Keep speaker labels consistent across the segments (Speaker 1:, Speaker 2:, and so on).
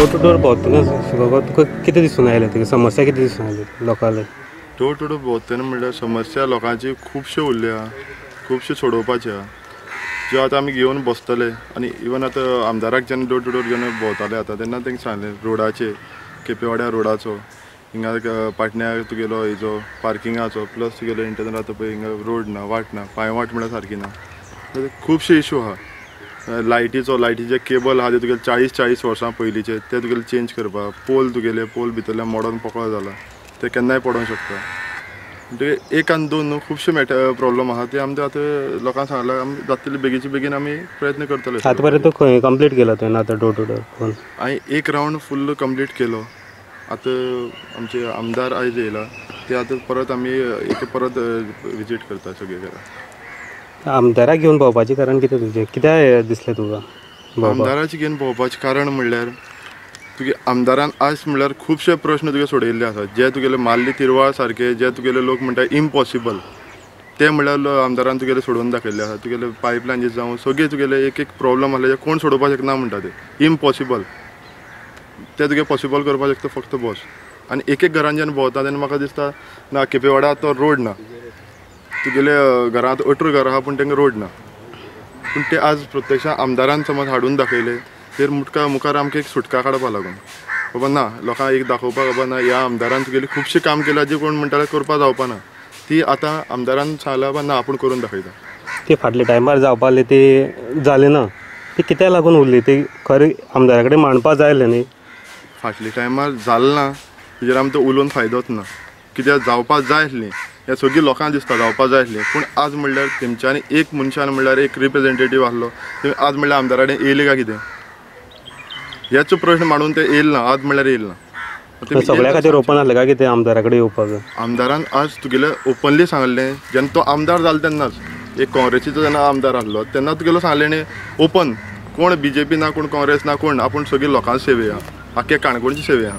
Speaker 1: Door भोंवतना शिकोवपाक तुका कितें दिसून आयलें तुका समस्या कितें दिसून आयली लोकांक
Speaker 2: डोर टू डोर भोंवतना म्हणल्यार समस्या लोकांची खुबश्यो उरल्या खुबश्यो सोडोवपाच्यो. ज्यो आतां आमी घेवन बसतले आनी इवन आतां आमदाराक जेन्ना डोर टू डोर जेन्ना भोंवताले आतां तेन्ना तेंकां सांगलें रोडाचेर केपेवाड्या रोडाचो हिंगा पाटण्या तुगेलो हेजो पार्किंगाचो प्लस तुगेलो इंटरनल आतां पळय हिंगा रोड ना वाट ना पांयवाट म्हळ्यार सारकी ना. खुबशे इशू आहा लायटीचो लायटीचे केबल आहा ते तुगेले चाळीस चाळीस वर्सां पयलींचे ते तुगेले चेंज करपाक पोल तुगेले पोल भितरल्या मोडोन पोकळ जाला ते केन्नाय पडोंक शकता. म्हणटकीर एक आनी दोन न्हू खुबशे मॅटर प्रॉब्लम आहा. ते आमचे आतां लोकांक सांगला आमी जाता तितले बेगीचे बेगीन आमी प्रयत्न करतले.
Speaker 1: आतां पर्यंत खंय कंप्लीट केला तुवें आतां डोर टू डोर फोन
Speaker 2: हांवें एक रावंड फुल्ल कंप्लीट केलो. आतां आमचे आमदार आयज येयला. ते आतां परत आमी एक परत विजीट करता सगळे घरा.
Speaker 1: आमदाराक घेवन भोंवपाचें कारण कितें तुजें कित्याक दिसलें तुका
Speaker 2: आमदाराचें घेवन भोंवपाचें कारण म्हणल्यार तुगे आमदारान आज म्हणल्यार खुबशे प्रश्न तुगे सोडयल्ले आसात. जे तुगेले माल्ली तिरवाळ सारके जे तुगेले लोक म्हणटा इम्पॉसिबल ते म्हणल्यार आमदारान तुगेले सोडून दाखयल्ले आसा तुगेले पायपलायन जावं सगळे तुगेले एक एक प्रॉब्लम आसले जे कोण सोडोवपाक शकना म्हणटा ते. इम्पॉसिबल ते तुगे पॉसिबल करपाक शकता फक्त बॉस आनी एक एक घरान जेन्ना भोंवता तेन्ना म्हाका दिसता ना केपेवाडा तो रोड ना. तुगेले घरांत अठरा घरां आहा पूण तांकां रोड ना पूण ते आज प्रत्यक्षान आमदारान समज हाडून दाखयले तर मुटका मुखार आमकां एक सुटका काडपा लागून. बाबा ना लोकांक एक दाखोवपाक बाबा ना ह्या आमदारान तुगेली खुबशें काम केलां जी कोण म्हणटाले करपा जावपा ना. ती आतां आमदारान सांगला बाबा ना आपूण करून दाखयता.
Speaker 1: ते फाटले टायमार जावपाले ते जालें ना. ते कित्याक लागून उरली? ते खरें आमदारा कडेन मांडपा जाय आसलें न्ही.
Speaker 2: फाटल्या टायमार जालें ना तेजेर आमकां उलोवन फायदोच ना. कित्याक जावपा जाय आसलीं हें सगळीं लोकांक दिसता जावपा जाय आसलीं. पूण आज म्हणल्यार तेमच्यांनी एक मनशान म्हणल्यार एक रिप्रेझेंटेटीव आहलो ते आज म्हणल्यार आमदारा कडेन येयले काय कितें? ह्याचो प्रश्न मांडून ते येयले ना आज म्हणल्यार येयले ना
Speaker 1: सगळ्या खातीर ओपन आसलें काय कितें आमदारा कडेन येवपाक?
Speaker 2: आमदारान आज तुगेले ओपनली सांगलें. जेन्ना तो आमदार जालो तेन्नाच. एक काँग्रेसीचो जेन्ना आमदार आहलो तेन्ना तुगेलो सांगलें ओपन. कोण बी जे पी ना कोण काँग्रेस ना कोण? आपूण सगळीं लोकांची सेवे आहा आख्या काणकोणची सेवे आहा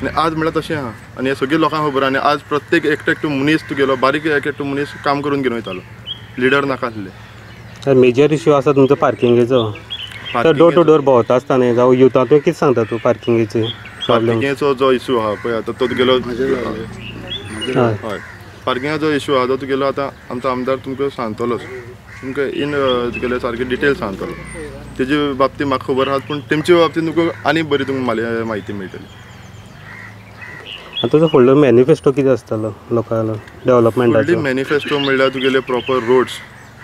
Speaker 2: आनी आज म्हणल्यार तशें आहा आनी हे सगळीं लोकांक खबर आनी आज प्रत्येक एकटो एकटो मनीस तुगेलो बारीक एक एकटो मनीस काम करून घेवन वयतालो लिडर नाका आसले
Speaker 1: तर मेजर इश्यू आसा तुमचो पार्किंगेचो तर डोर टू डोर भोंवता आसतना जावं युथा तुवें कितें सांगता तूं पार्किंगेचे
Speaker 2: पार्किंगेचो जो इशू आहा पळय आतां तो तुगेलो
Speaker 1: हय.
Speaker 2: पार्किंगाचो इशू आहा तो तुगेलो आतां आमचो आमदार तुमकां सांगतलोच. तुमकां इन तुगेले सारके डिटेल सांगतलो. तेजे बाबतींत म्हाका खबर आहा पूण तेमचे बाबतींत तुमकां आनी बरी तुमकां माली म्हायती मेळटली
Speaker 1: आतां तुजो फुडलो मॅनिफेस्टो कितें आसतलो लोकांलो
Speaker 2: फुडली
Speaker 1: डेव्हलपमेंटाचो
Speaker 2: मॅनिफेस्टो म्हणल्यार तुगेले प्रॉपर रोड्स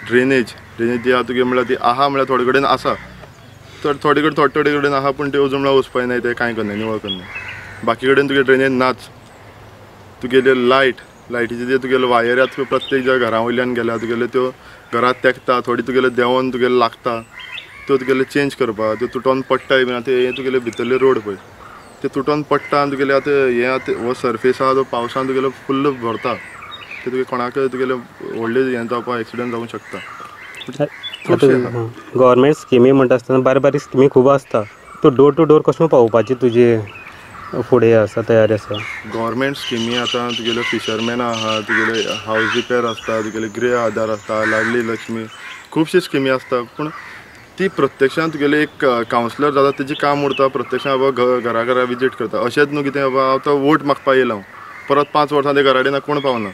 Speaker 2: ड्रेनेज ड्रेनेज जी आहा तुगे म्हणल्यार ती आहा म्हणल्यार थोडे कडेन आसा. तर थोडे कडेन थोडे थोडे कडेन आहा पूण ते अजून म्हणल्यार वचपाय नाय ते कांय करना निवळ करना बाकी कडेन तुगे ड्रेनेज नाच तुगेले लायट लायटीचे जे तुगेले वायर तुका प्रत्येक ज्या घरा वयल्यान गेल्या तुगेले त्यो घरांत तेकता थोडी तुगेले देंवोन तुगेले लागता. त्यो तुगेले चेंज करपाक त्यो तुटोन पडटाय बीन आतां हे तुगेले भितरले रोड पळय. ते तुटोन पडटा आनी तुगेले आतां हे आतां हो सरफेस आहा तो पावसान तुगेलो फुल्ल भरता ते तुगे कोणाकय तुगेले व्हडले हें जावपाक एक्सिडंट जावंक शकता.
Speaker 1: गव्हर्मेंट स्किमी म्हणटा आसतना बारीक बारीक स्किमी खूब आसता तूं डोर टू डोर कशें पावोवपाची तुजी फुडें आसा तयारी आसा
Speaker 2: गव्हर्मेंट स्किमी आतां तुगेले फिशरमॅन आहा तुगेले हावज रिपेर आसता तुगेले गृह आधार आसता लाडली लक्ष्मी खुबशी स्किमी आसता पूण ती प्रत्यक्षान तुगेले एक कावन्सिलर जाता तेजें काम उरता प्रत्यक्षान बाबा घरा घरा विजीट करता. अशेंच न्हू कितें बाबा हांव तो वोट मागपा येयला हांव परत पांच वर्सां ते घरा कडेन कोण पावना?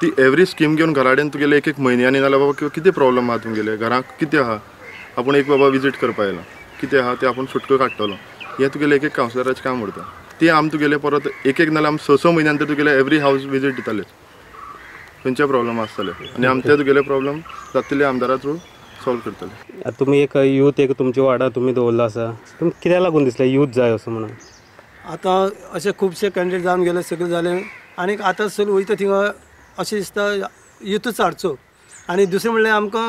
Speaker 2: ती एवरी स्कीम घेवन घरा कडेन तुगेले एक एक म्हयन्यांनी नाल्यार बाबा कितें प्रॉब्लम आहा तुमगेले घरांक कितें आहा? आपूण एक बाबा विजीट करपा येयला. कितें आहा? ते आपूण सुटको काडटलो. हें तुगेलें एक एक कावन्सिलराचें काम उरता. ती आम तुगेले परत एक एक नाल्यार आमी स स म्हयन्यान तर तुगेले एवरी हावस विजीट दिताले खंयचे प्रॉब्लम आसतले? आनी आमचे तुगेले प्रॉब्लम जातले आमदारा थ्रू सॉल्व करतले
Speaker 1: आतां तुमी एक यूथ एक तुमच्या वाडा तुमी दवरलो आसा तुमकां कित्याक लागून दिसलें यूथ जाय असो म्हणून.
Speaker 3: आतां अशे खुबशे कॅन्डिडेट जावन गेले सगळे जाले आनीक आतां सगळे वयता थिंगा अशें दिसता युथूच हाडचो आनी दुसरें म्हणल्यार आमकां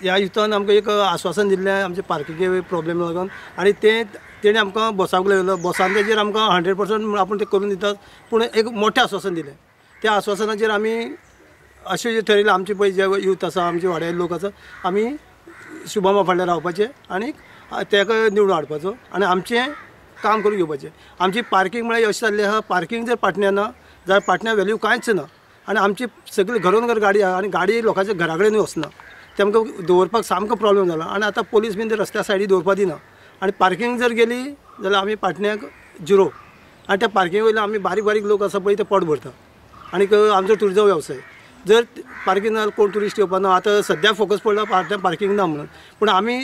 Speaker 3: ह्या युथान आमकां एक आश्वासन दिल्लें आमचे पार्किंगे प्रॉब्लेम लागून. आनी तें तेणें आमकां बसांक उलयलो बसान तेजेर आमकां हंड्रेड पर्संट आपूण तें करून दितात. पूण एक मोठें आश्वासन दिलें. त्या आश्वासनाचेर आमी अशें जे ठरयलें आमचे पळय जे यूथ आसा आमचे वाड्याचे लोक आसा आमी शुभमा फाटल्यान रावपाचे आनी तेका निवडून हाडपाचो. आनी आमचें काम करून घेवपाचें. आमची पार्किंग म्हळ्यार अशें जाल्लें आहा पार्किंग जर पाटण्या ना जाल्यार पाटण्या व्हॅल्यू कांयच ना. आनी आमची सगळी घरून घर गाडी आहा आनी गाडी लोकांच्या घरा कडेन वचना तेमकां दवरपाक सामको प्रॉब्लेम जाला. आनी आतां पोलीस बीन रस्त्या सायडी दवरपा दिना. आनी पार्किंग जर गेली जाल्यार आमी पाटण्याक झिरो आनी त्या पार्किंगे वयल्यान आमी बारीक बारीक लोक आसा पळय ते पोट भरता. आनीक आमचो टुरिजम वेवसाय. जर पार्किंग ना कोण ट्युरिस्ट येवपा ना आतां सद्याक फोकस पडला पार्ट्या पार्किंग ना म्हणून. पूण आमी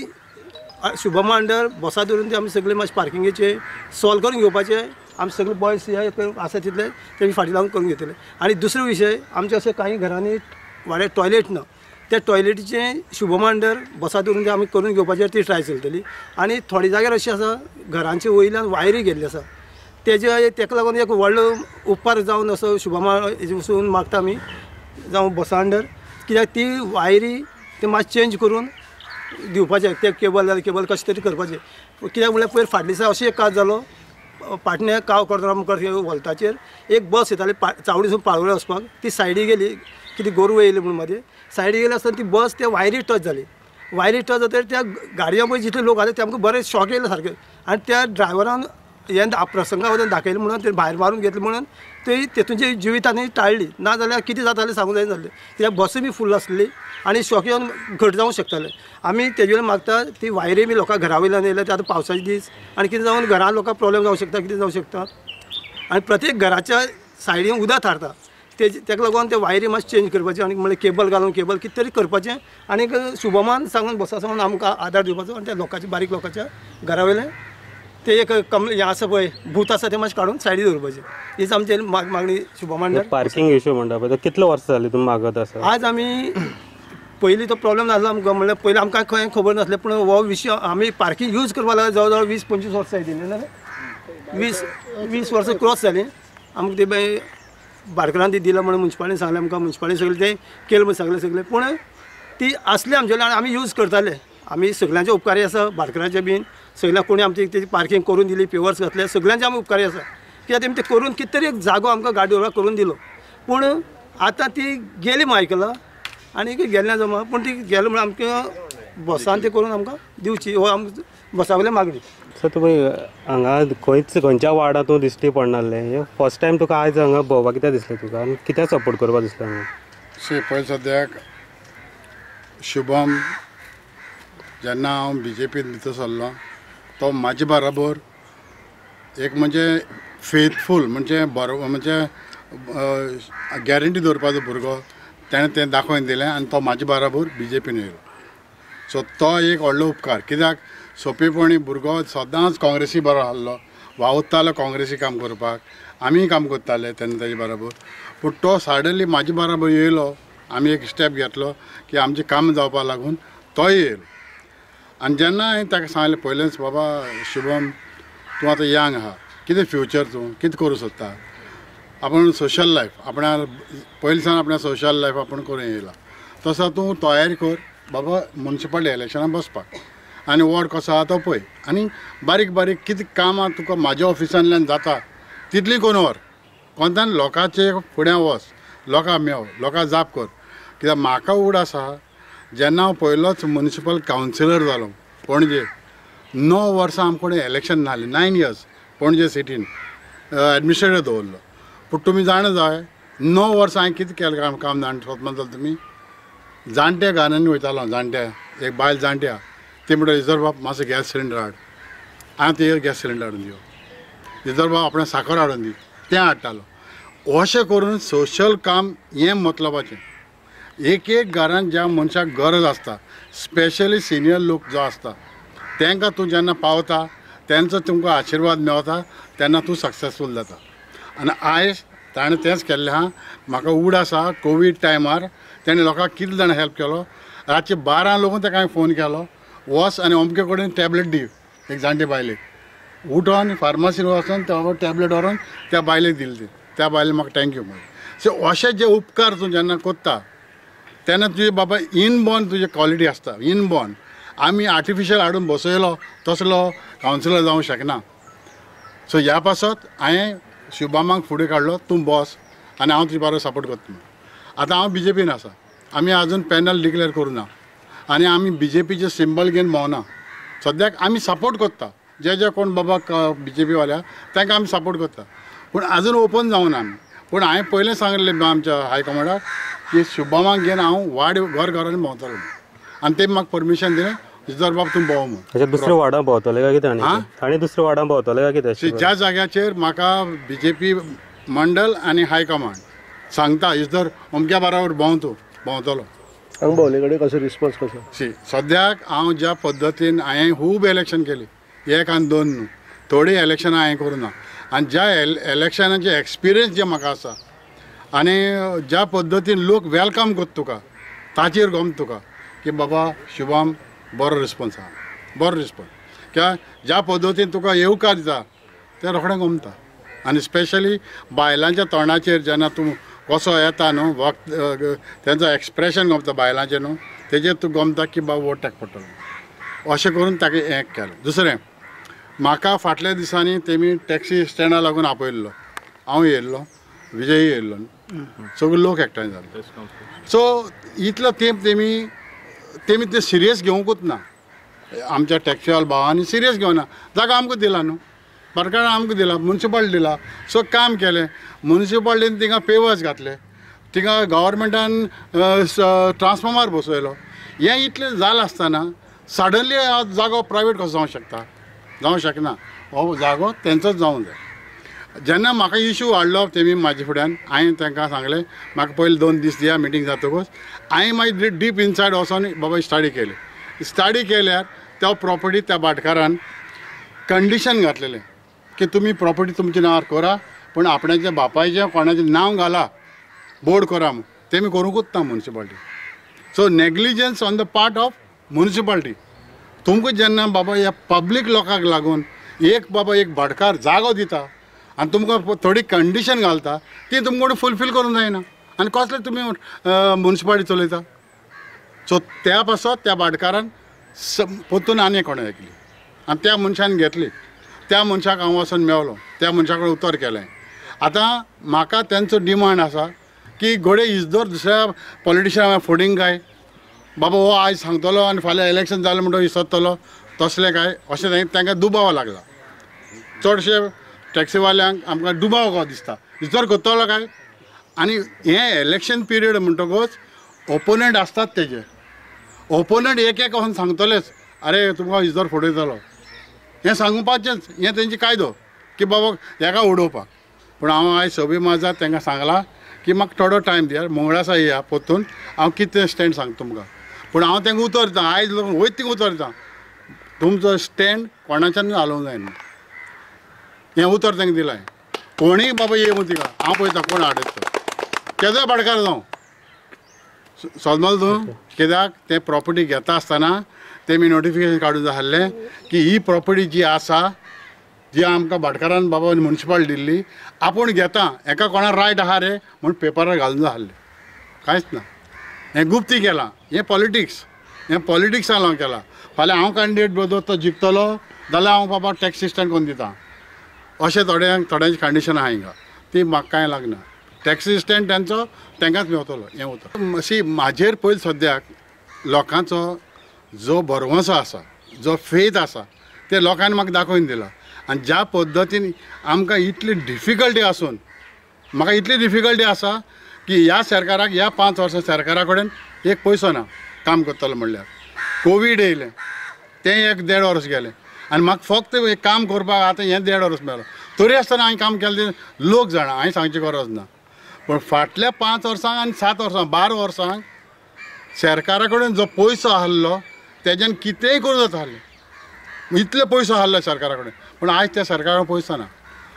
Speaker 3: शुभमा अंडर बसा धरून ते आमी सगळे मातशे पार्किंगेचे सॉल्व करून घेवपाचे आमी सगळे बॉयज हे आसा तितले तेमी फाटी लावून करून घेतले आनी दुसरो विशय आमचे अशे काही घरांनी वाडे टॉयलेट ना त्या टॉयलेटीचे शुभमा अंडर बसा धरून ते आमी करून घेवपाचें ती ट्राय चलतली आनी थोडे जाग्यार अशें आसा घरांचे वयल्यान वायरी गेल्ली आसा तेजे तेका लागून एक व्हडलो उपकार जावन असो शुभमा हेजे पसून मागता आमी जावं बसांडर. कित्याक ती वायरी ते मातशे चेंज करून दिवपाचें ते केबल जाल्यार केबल कशें तरी करपाचें कित्याक म्हळ्यार पयर फाटल्या दिसा अशें एक काज जालो. पाटणे काव करतना मुखार वॉल्टाचेर एक बस येताली पा चावडीसून पाळोळे वचपाक. ती सायडीक गेली कितें गोरवां येयली म्हणून मदें. सायडीक गेली आसतना ती बस त्या वायरी टच जाली. वायरी टच जातकीर त्या गाडया पळय जितले लोक आले ते आमकां बरें शॉक येयले सारके. आनी त्या ड्रायव्हरान हे प्रसंगा वयल्यान दाखयलें म्हणून ते भायर मारून घेतले म्हणून ते तेतूंची जिवितांनी टाळली ना जाल्यार कितें जातालें सांगूंक जाय जालें कित्याक बसूय बी फुल्ल आसली आनी शॉक येवन घट जावंक शकतालें. आमी तेजे वयल्यान मागता ती वायरी बी लोकां घरा वयल्यान येयल्या ते आतां पावसाचे दीस आनी कितें जावन घरान लोकांक प्रॉब्लेम जावंक शकता कितें जावंक शकता आनी प्रत्येक घराच्या सायडीन उदक थारता तेज तेका लागून ते वायरी मातशें चेंज करपाचें आनी म्हणल्यार केबल घालून केबल कितें तरी करपाचें आनीक शुभमान सांगून बसा सांगून आमकां आदार दिवपाचो आनी त्या लोकांच्या बारीक लोकांच्या घरा वयलें ते एक कम हें आसा पळय भूत आसा तें मातशें काडून सायडीक दवरपाचें हीच आमची माग मागणी शुभमान
Speaker 1: पार्किंग इश्यू म्हणटा पळय तो कितले वर्सां जाली तुमी मागत आसा
Speaker 3: आज आमी पयलीं तो प्रॉब्लेम नासलो आमकां म्हणल्यार पयलीं आमकां खंय खबर नासलें पूण हो विशय आमी पार्किंग यूज करपा लागले जवळ जवळ वीस पंचवीस वर्सां येतलीं ना वीस वीस वर्सां क्रॉस जालीं आमकां ते मागीर बारकरान ती दिला म्हणून मुन्सिपालिटीन सांगलें आमकां मुन्सिपालिटी सगळें तें केलें म्हणून सांगलें सगळें. पूण ती आसली आमचे आनी आमी यूज करताले आमी सगळ्यांचे उपकारी आसा बारकरांचे बीन सगळ्यांक कोणी आमची तेजी पार्किंग करून दिली पेवर्स घातले सगळ्यांचे आमी उपकारी आसा कित्याक तेमी ते करून कितें तरी एक जागो आमकां गाडी दवरपाक करून दिलो. पूण आतां ती गेली म्हूण आयकलां आनी गेलें जमा पूण ती गेलें म्हणून आमकां बसान ते करून आमकां दिवची हो आमकां बसा वयल्या मागणी.
Speaker 1: सो तुमी हांगा खंयच खंयच्या वार्डात तूं दिश्टी पडनासलें फर्स्ट टायम तुका आयज हांगा भोंवपाक कित्याक दिसलें तुका? आनी कित्याक सपोर्ट करपा दिसलें हांगा?
Speaker 4: शी पळय सद्याक शुभम जेन्ना हांव बी जे पीन भितर सरलो तो म्हाजे बराबर. एक म्हणजे फेथफूल म्हणजे बरो म्हणजे गॅरंटी दवरपाचो भुरगो. तेणें तें दाखोवन दिलें आनी तो म्हाजे बराबर बी जे पीन येयलो सो तो एक व्हडलो उपकार. कित्याक? सोंपेपणी भुरगो सदांच काँग्रेसी बरो आसलो वावुरतालो काँग्रेसी काम करपाक. आमीय काम करताले तेन्ना ताजे बराबर. पूण तो सडनली म्हाजे बाराबर येयलो. आमी एक स्टेप घेतलो की आमचें काम जावपा लागून तोय येयलो. आनी जेन्ना हांवें ताका सांगलें पयलेंच बाबा शुभम तूं आतां यंग आहा कितें फ्युचर तूं? कितें करूं सोदता आपण सोशल लायफ आपणा पयलीं सावन आपणा सोशल लायफ आपण करून येयला तसो तूं तयारी कर. बाबा मुन्सिपालिटी इलेक्शनाक बसपाक आनी वॉर्ड कसो आहा तो पळय आनी बारीक बारीक कितें कामां तुका म्हाज्या ऑफिसांतल्यान जाता? तितली करून व्हर कोणत्यान? लोकांचे फुडें वच लोकां मेव लोकां जाप कर. कित्याक म्हाका उड आसा जेन्ना हांव पयलोच मुन्सिपल कावन्सिलर जालो पणजे णव वर्सां आमकडे इलेक्शन नासलें नायन इयर्स पणजे सिटीन एडमिनिस्ट्रेटर दवरलो पूण तुमी जाणा जाय णव वर्सां हांवें कितें केलें काम काम जाण सोदता जाल्यार तुमी जाणट्या घरांनी वयतालो जाणट्या एक बायल जाणट्या ती म्हणटा रिजर्व बाब मातसो गॅस सिलिंडर हाड हांवें ते गॅस सिलिंडर हाडून दिवं रिजर्व बाब आपणें साखर हाडून दी तें हाडटालो अशें करून सोशल काम हें मतलबाचें एक एक घरान ज्या मनशाक गरज आसता स्पेशली सिनियर लोक जो आसता तांकां तूं जेन्ना पावता तेंचो तुमकां आशिर्वाद मेवता तेन्ना तूं सक्सेसफूल जाता. आनी आयज ताणें तेंच केल्लें आहा म्हाका उड आसा कोवीड टायमार तेणें लोकांक कितले जाण हेल्प केलो रातचे बारा लोकून ताका हांवें फोन केलो वच आनी अमके कडेन टॅबलेट दी एक जाणटे बायलेक. उठोन फार्मासीन वचोन टॅबलेट व्हरोन त्या बायलेक दिली ती. त्या बायलेक म्हाका थँक्यू म्हणून सो अशे जे उपकार तूं जेन्ना कोत्ता तेन्ना तुजे बाबा इनबॉर्न तुजे क्वॉलिटी आसता इनबॉर्न आमी आर्टिफिशियल हाडून बसयलो तसलो कावन्सिलर जावंक शकना सो ह्या पासत हांवें शिवबामाक फुडें काडलो तूं बॉस आनी हांव तुजे बरोबर सपोर्ट करता आतां हांव बी जे पीन आसा आमी आजून पॅनल डिक्लेर करूं ना. आनी आमी बी जे पीचे सिंबल घेवन भोंवना सद्याक आमी सपोर्ट करता. जे जे कोण बाबा बी जे पी वाल्या तांकां आमी सपोर्ट करता. पूण आजून ओपन जावना आमी पूण हांवें पयलें सांगलें आमच्या हायकमांडाक की शुभमाक घेवन हांव वाड घर घरांनी भोंवतलो. आनी तेमी म्हाका परमिशन दिलें इजर बाब तूं भोंव म्हूण
Speaker 1: अशें दुसऱ्या वार्डां भोंवतले काय कितें आनी
Speaker 4: हा?
Speaker 1: आनी दुसऱ्या वार्डां भोंवतले काय कितें?
Speaker 4: ज्या जाग्याचेर म्हाका बी जे पी मंडल आनी हायकमांड सांगता इजर अमक्या बाराबर भोंव तूं भोंवतलो.
Speaker 5: हांगा भोंवले कडेन कसो रिस्पॉन्स कसो?
Speaker 4: सी सद्याक हांव ज्या पद्दतीन हांवें खूब इलेक्शन केली एक आनी दोन न्हू. थोडी इलेक्शनां हांवें करूं ना. आनी ज्या एल इलेक्शनाचे एक्सपिरियन्स जे म्हाका आसा आनी ज्या पद्दतीन लोक वेलकम करता तुका ताचेर गमता तुका की बाबा शुभम बरो रिस्पॉन्स आहा बरो रिस्पॉन्स कित्याक ज्या पद्दतीन तुका येवकार दिता तें रोखडें गमता. आनी स्पेशली बायलांच्या तोंडाचेर जेन्ना तूं कसो येता न्हू वक्त तेंचो एक्सप्रेशन गमता बायलांचें न्हू तेजेर तूं गमता की बाबा वोटाक पडटलो. अशें करून ताका हें केलें. दुसरें म्हाका फाटल्या दिसांनी तेमी टॅक्सी स्टँडा लागून आपयल्लो. हांव येयल्लो विजय येयल्लो. सगळे लोक एकठांय जाले सो इतलो तेंप तेमी तेमी ते सिरियस घेवंकूच ना. आमच्या टॅक्सीवाल भावांनी सिरियस घेवना जागा आमकां दिला न्हू. सरकारान आमकां दिला म्युन्सिपाल्टी दिला. सो काम केलें. मुन्सिपालिटीन तिंगा पेवर्स घातले. तिंगा गव्हर्मेंटान ट्रान्सफॉर्मर बसयलो हें इतलें जालें आसतना सडनली जागो प्रायवेट कसो जावंक शकता? जावंक शकना. हो जागो तेंचोच जावंक जाय जेन्ना म्हाका इशू हाडलो तेमी म्हाजे फुड्यान हांवें तांकां सांगलें म्हाका पयलीं दोन दीस दिया मिटींग जातकूच हांवें मागीर डीप इनसायड वचोन बाबा स्टडी केली. स्टडी केल्यार त्या प्रॉपर्टी त्या भाटकारान कंडिशन घातलेलें. की तुमी प्रॉपर्टी तुमच्या नांवार करा पूण आपणाच्या बापायचें कोणाचें नांव घाला बोर्ड करा म्हूण. तेमी करूंकूच ना municipality so negligence on the part of municipality तुमकां जेन्ना बाबा ह्या पब्लीक लोकांक लागून एक बाबा एक भाटकार जागो दिता आनी तुमकां थोडी कंडिशन घालता ती तुमकां फुलफील करूंक जायना. आनी कसले तुमी मुन्सिपाली चलयता? सो त्या पासत त्या भाटकारान पोतून आनी कोणें ऐकली. आनी त्या मनशान घेतली. त्या मनशाक हांव वचून मेवलो. त्या मनशा कडेन उतर केलें. आतां म्हाका तेंचो डिमांड आसा की घोडे इजदोर दुसऱ्या पॉलिटिशियना फुडींग काय? बाबा हो आयज सांगतलो आनी फाल्यां इलेक्शन जालें म्हणटो विसरतलो. तसलें काय? अशें तांकां दुबाव लागला. चडशे टॅक्सीवाल्यांक आमकां दुबाव कसो दिसता. विचार करतलो काय? आनी हें इलेक्शन पिरियड म्हणटकूच ओपोनंट आसतात तेजे. ओपोनंट एक एक वचून सांगतलेच अरे तुमकां इजर फोडयतलो हें सांगपाचेंच हें तेंचे कायदो की बाबा हेका उडोवपाक. पूण हांव आयज सभी माझा तांकां सांगलां की म्हाका थोडो टायम दिया मंगळासा येया पोत्तून हांव कितें स्टँड सांगता तुमकां. पूण हांव तांकां उतर दिता आयज लोक वयत थिंग उतर दिता तुमचो स्टँड कोणाच्यान घालूंक जायना. हें उतर तांकां दिलां कोणीय बाबा येवं तिका हांव पळयतां कोण हाडत तो केदोय भाटकार जावं समज तूं कित्याक तें प्रॉपर्टी घेता आसतना तेमी नोटिफिकेशन काडून जाल्लें की ही प्रॉपर्टी जी आसा जी आमकां भाटकारान बाबा म्युन्सिपाल्टी दिल्ली आपूण घेता. हेका कोणा रायट आहा रे म्हूण पेपरार घालून जाल्लें कांयच ना. हें गुप्ती केलां. हें पॉलिटिक्स हें पॉलिटिक्सान हांव केलां. फाल्यां हांव कॅन्डिडेट तो जिखतलो जाल्यार हांव बाबा टॅक्स सिस्टम कोन्न दितां? अशें थोड्यांक थोड्यांची कंडिशन आहा हिंगा ती म्हाका कांय लागना टॅक्सी स्टँड तेंचो तांकांच मेवतलो हें उतर अशी म्हाजेर पयलीं सद्याक लोकांचो जो भरवंसो आसा जो फेथ आसा ते लोकांनी म्हाका दाखोवन दिला. आनी ज्या पद्दतीन आमकां इतली डिफिकल्टी आसून म्हाका इतली डिफिकल्टी आसा की ह्या सरकाराक ह्या पांच वर्सां सरकारा कडेन एक पयसो ना काम करतलो म्हणल्यार. कोवीड येयलें. तें एक देड वर्स गेलें. आनी म्हाका फक्त एक काम करपाक आतां हें देड वर्स मेलो तरी आसतना हांवें काम केलें तें लोक जाणा हांवें सांगची गरज ना. पूण फाटल्या पांच वर्सांक आनी सात वर्सां बारा वर्सांक सरकारा कडेन जो पयसो आहलो तेज्यान कितेंय करूं जाता इतले पयसो आहलो सरकारा कडेन पूण आयज त्या सरकारान पयसो ना.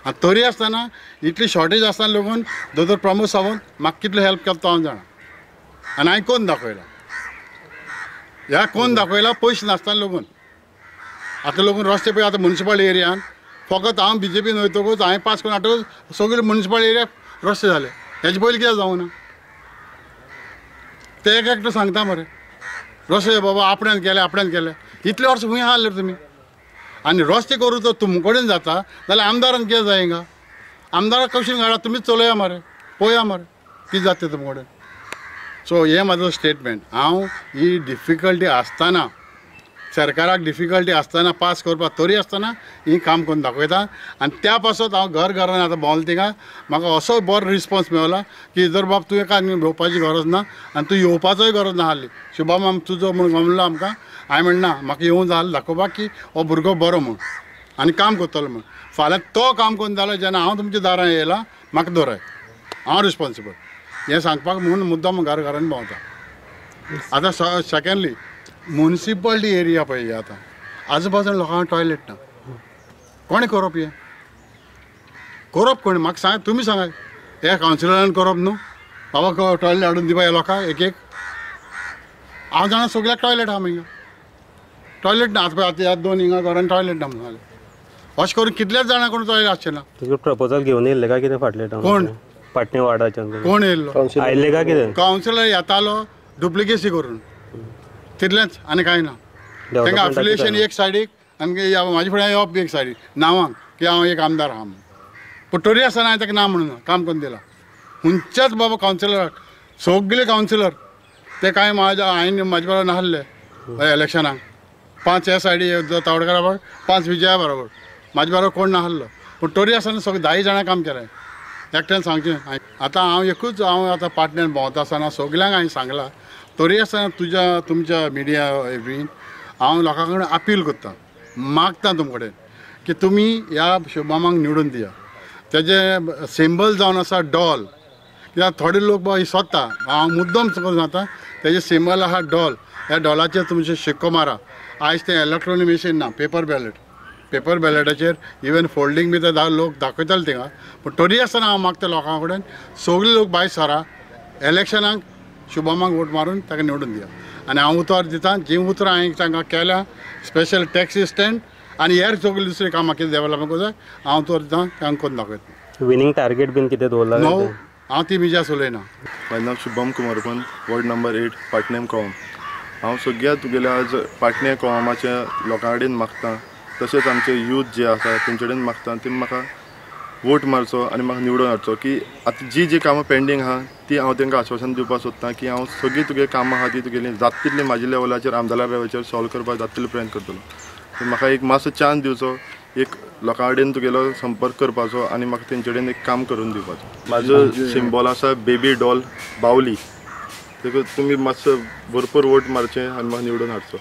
Speaker 4: आनी तरी आसतना इतली शॉर्टेज आसतना लागून दोतोर प्रमोद सावंत म्हाका कितलो हेल्प केलो तो हांव जाणा. आनी हांवें कोण दाखयला ह्या कोण दाखयला पयशे नासतना लागून आतां लागून रस्ते पळय आतां मुन्सिपाल एरियान फकत हांव बी जे पीन वयतकूच हांवें पास करून हाडटकूच सगळे मुन्सिपाल एरियाक रस्ते जाले हेजे पयलीं कित्याक जावं ना. ते एक एकटो सांगता मरे रस्ते बाबा आपण्यान केले आपण्यान केले इतले वर्स खंय आहले तुमी आनी रस्ते करूं तर तुम कडेन जाता जाल्यार आमदारान कितें जाय हिंगा आमदाराक कशीं घाला तुमीच चलया मरे पळया मरे कितें जाता तुम कडेन सो हें म्हाजो स्टेटमेंट हांव ही डिफिकल्टी आसतना सरकाराक डिफिकल्टी आसतना पास करपाक तरी आसतना ही काम करून दाखयता आनी त्या पासत हांव घर घरान आतां भोंवलें तिंगा म्हाका असो बरो रिस्पॉन्स मेळला की जर बाब तुवें काय भोंवपाची गरज ना आनी तूं येवपाचोय गरज ना आसली शुभम आम तुजो म्हूण गमलो आमकां हांवें म्हणना म्हाका येवं जाल दाखोवपाक की हो भुरगो बरो म्हूण. आनी काम करतलो म्हूण. फाल्यां तो काम करून जालो जेन्ना हांव तुमच्या दारां येयला म्हाका दवराय हांव रिस्पॉन्सिबल हें सांगपाक म्हूण मुद्दम घर घरान भोंवता. आतां सेकेंडली म्युनिसिपालिटी एरिया पळय आतां. आजूबाजून लोकांक टॉयलेट ना. कोणें करप हें करप कोण? म्हाका सांग तुमी सांगात हे कावन्सिलरान करप न्हू बाबा टॉयलेट हाडून दिवपा ह्या लोकांक एक एक. हांव जाणा सगळ्याक टॉयलेट आहा हिंगा टॉयलेट ना आतां पळय आतां ह्या दोन हिंगा घरान टॉयलेट ना म्हणून अशें करून कितल्याच जाणां कोण टॉयलेट आसचें ना?
Speaker 1: तुझे प्रपोजल घेऊन येयल्ले काय कितें फाटले
Speaker 4: कोण?
Speaker 1: पाटणे वार्डाच्यान
Speaker 4: कोण येयल्लो
Speaker 1: आयिल्ले काय कितें?
Speaker 4: कावन्सिलर येतालो डुप्लिकेसी करून. तितलेंच आनी कांय ना. तांकां अफिलिएशन एक सायडीक आनी या- म्हाजे फुडें येवप एक सायडीक नांवांक की हांव एक आमदार आहा म्हणून. पूण तरी आसतना हांवें ताका ना म्हणून काम करून दिला. खंयच्याच बाबा कावन्सिलर सगळे कावन्सिलर ते कांय म्हाज्या हांवें म्हाजे बरोबर नासले इलेक्शनाक पांच ह्या सायडी तावडकारा बरोबर पांच विजया बरोबर. म्हाजे बरोबर कोण नासलो पूण तरी आसतना सगळे धायी जाणां काम केलें एकट्यान सांगचें आतां हांव एकूच हांव आतां पाटण्यान भोंवता आसतना सगल्यांक हांवें सांगलां तरी आसतना तुज्या तुमच्या मिडिया बीन हांव लोकां कडेन अपील करतां मागता तुमचे कडेन की तुमी ह्या शुभमांक निवडून दिया. तेजे सिंबल जावन आसा डॉल कित्याक थोडे लोक बाबा सोदता हांव मुद्दम करून सांगता तेजे सिंबल आहा डॉल ह्या डॉलाचेर तुमचे शिक्को मारा. आयज तें इलेक्ट्रॉनीक मशीन ना पेपर बॅलेट पेपर बॅलेटाचेर इवन फोल्डिंग बी ते लोक दाखयताले थिंगा पूण तरी आसतना हांव मागता लोकां कडेन सगळे लोक भायर सरा इलेक्शनाक शुभमाक वोट मारून ताका निवडून दिया. आनी हांव उतर दितां जीं उतरां हांवें तांकां केल्या स्पेशल टॅक्स स्टँड आनी हेर सगळीं दुसरीं कामां कितें डेवलपमेंट करता हांव उतर दितां तांकां करून दाखयता.
Speaker 1: विनींग टार्गेट बीन कितें दवरला ते?
Speaker 4: हांव ती मिजास उलयना.
Speaker 2: माझं नाव Shubham Kumarpant ward number eight Patnem कोवम हांव सगळ्या तुगेल्या आज पाटणे कोवमाच्या लोकां कडेन मागता. तशेंच आमचे यूथ जे आसा तेंचे कडेन मागता तेमी म्हाका वोट मारचो आनी म्हाका निवडून हाडचो की आतां जी जी कामां पेंडींग आहा ती हांव तांकां आश्वासन दिवपाक सोदतां की हांव सगळीं तुगे कामां आहा ती तुगेली जाता तितली म्हाज्या लेवलाचेर आमदार लेवलाचेर सॉल्व करपाक जाता तितलो प्रयत्न करतलो. सो म्हाका एक मातसो चान्स दिवचो एक लोकां कडेन तुगेलो संपर्क करपाचो आनी म्हाका तेंचे कडेन एक काम करून दिवपाचो. म्हाजो सिंबॉल आसा बेबी डॉल बावली. देखून तुमी मातसो भरपूर वोट मारचें आनी म्हाका निवडून हाडचो.